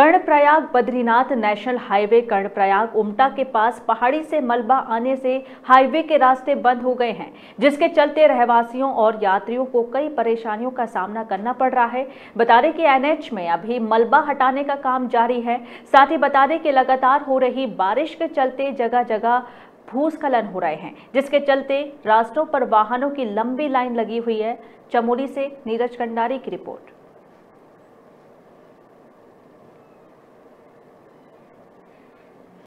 Karnaprayag Badrinath national highway Karnaprayag Umta के पास पहाड़ी से मलबा आने से हाईवे के रास्ते बंद हो गए हैं, जिसके चलते रहवासियों और यात्रियों को कई परेशानियों का सामना करना पड़ रहा है। बता दें कि एनएच में अभी मलबा हटाने का काम जारी है। साथ ही बता दें कि लगातार हो रही बारिश के चलते जगह जगह भूस्खलन हो रहे हैं, जिसके चलते रास्तों पर वाहनों की लंबी लाइन लगी हुई है। चमोली से नीरज कंडारी की रिपोर्ट।